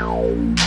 Meow.